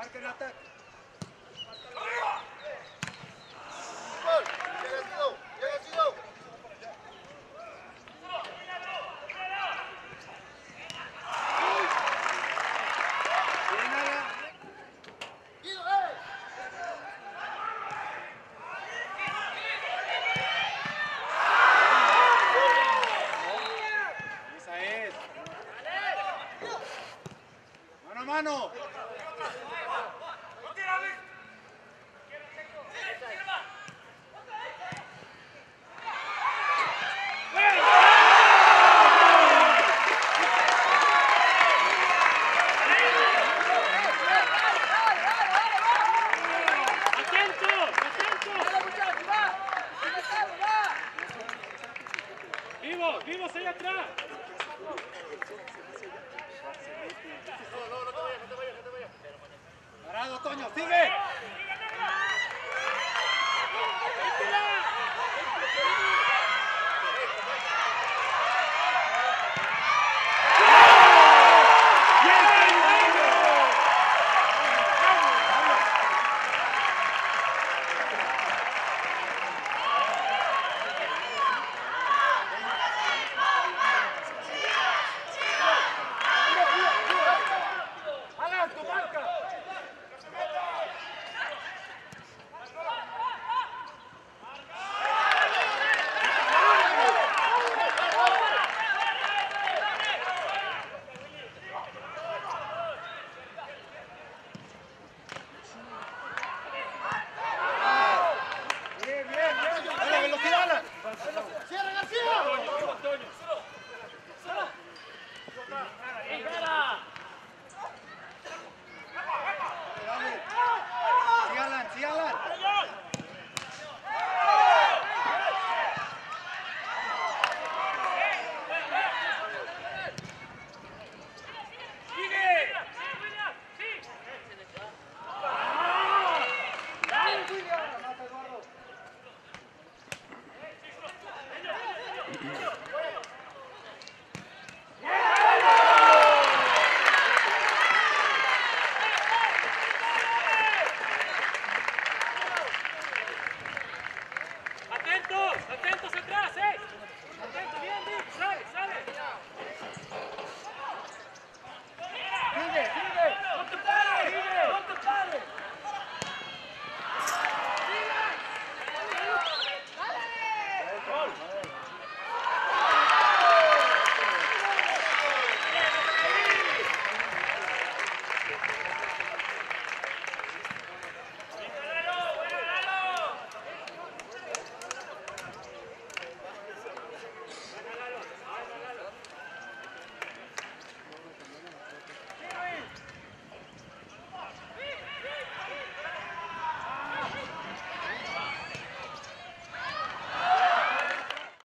Marquen ataque. hermano. ¡Vivos, vivos allá atrás! Toño, sigue. marca.